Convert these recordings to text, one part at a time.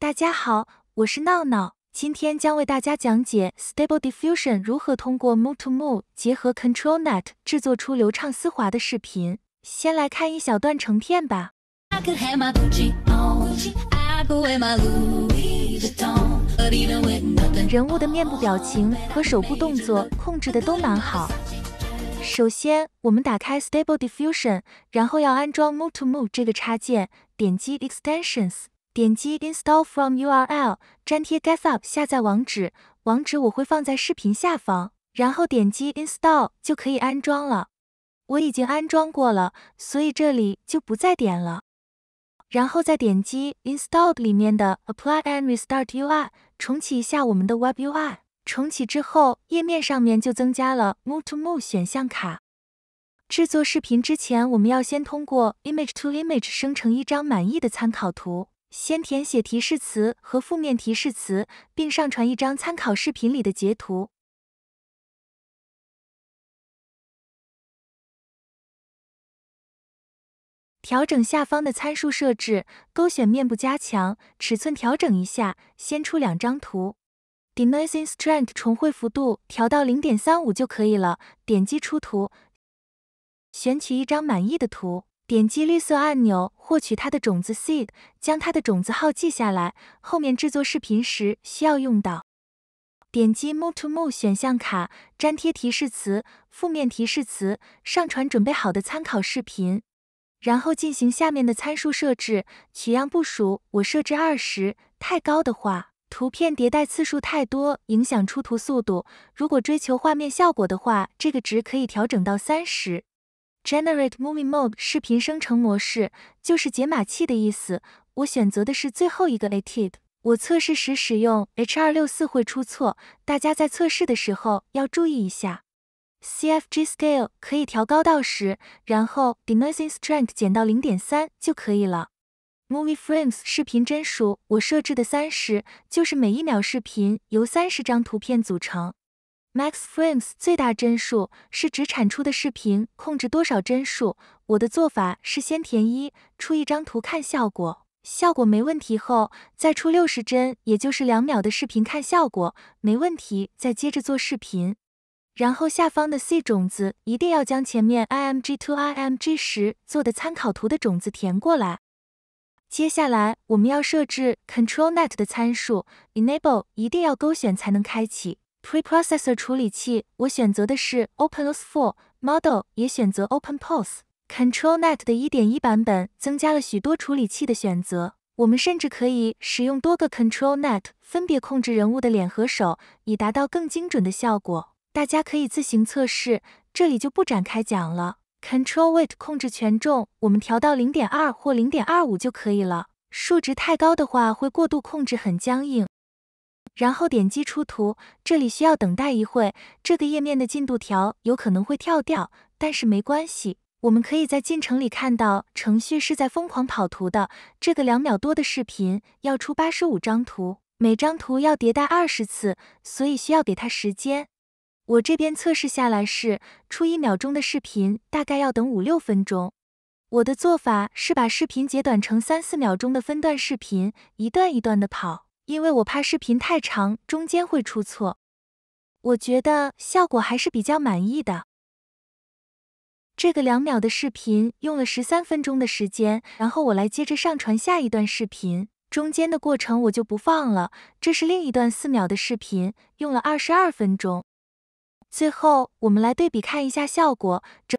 大家好，我是闹闹，今天将为大家讲解 Stable Diffusion 如何通过 Move to Move 结合 Control Net 制作出流畅丝滑的视频。先来看一小段成片吧。人物的面部表情和手部动作控制的都蛮好。首先，我们打开 Stable Diffusion，然后要安装 Move to Move 这个插件，点击 Extensions，点击 Install from URL，粘贴 GetUp 下载网址，网址我会放在视频下方，然后点击 Install 就可以安装了。我已经安装过了，所以这里就不再点了。然后再点击 Installed 里面的 Apply and Restart UI，重启一下我们的 Web UI。重启之后，页面上面就增加了 Move to Move 选项卡。制作视频之前，我们要先通过 Image to Image 生成一张满意的参考图，先填写提示词和负面提示词，并上传一张参考视频里的截图。调整下方的参数设置，勾选面部加强，尺寸调整一下，先出两张图。Denoising Strength 重绘幅度调到零点三五就可以了。点击出图，选取一张满意的图，点击绿色按钮获取它的种子 seed，将它的种子号记下来，后面制作视频时需要用到。点击 Move to Move 选项卡，粘贴提示词、负面提示词，上传准备好的参考视频。然后进行下面的参数设置，取样部署我设置二十，太高的话，图片迭代次数太多，影响出图速度。如果追求画面效果的话，这个值可以调整到三十。Generate Movie Mode 视频生成模式就是解码器的意思，我选择的是最后一个 ATID。我测试时使用 H 二六四会出错，大家在测试的时候要注意一下。CFG Scale 可以调高到十，然后 Denoising Strength 减到零点三就可以了。Movie Frames 视频帧数我设置的三十，就是每一秒视频由三十张图片组成。Max Frames 最大帧数是指产出的视频控制多少帧数。我的做法是先填一，出一张图看效果，效果没问题后再出六十帧，也就是两秒的视频看效果，没问题再接着做视频。然后下方的 C 种子一定要将前面 IMG to IMG 时做的参考图的种子填过来。接下来我们要设置 Control Net 的参数，Enable 一定要勾选才能开启。Preprocessor 处理器我选择的是 OpenOS4，Model 也选择 OpenPose。Control Net 的1.1版本增加了许多处理器的选择，我们甚至可以使用多个 Control Net 分别控制人物的脸和手，以达到更精准的效果。大家可以自行测试，这里就不展开讲了。Control Weight 控制权重，我们调到零点二或零点二五就可以了。数值太高的话会过度控制，很僵硬。然后点击出图，这里需要等待一会，这个页面的进度条有可能会跳掉，但是没关系，我们可以在进程里看到程序是在疯狂跑图的。这个两秒多的视频要出八十五张图，每张图要迭代二十次，所以需要给它时间。我这边测试下来是出一秒钟的视频，大概要等五六分钟。我的做法是把视频截短成三四秒钟的分段视频，一段一段的跑，因为我怕视频太长，中间会出错。我觉得效果还是比较满意的。这个两秒的视频用了十三分钟的时间，然后我来接着上传下一段视频，中间的过程我就不放了。这是另一段四秒的视频，用了二十二分钟。最后，我们来对比看一下效果。这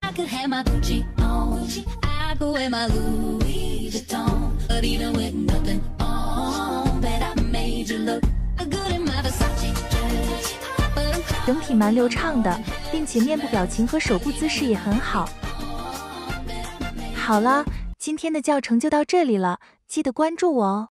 整体蛮流畅的，并且面部表情和手部姿势也很好。好了，今天的教程就到这里了，记得关注我哦。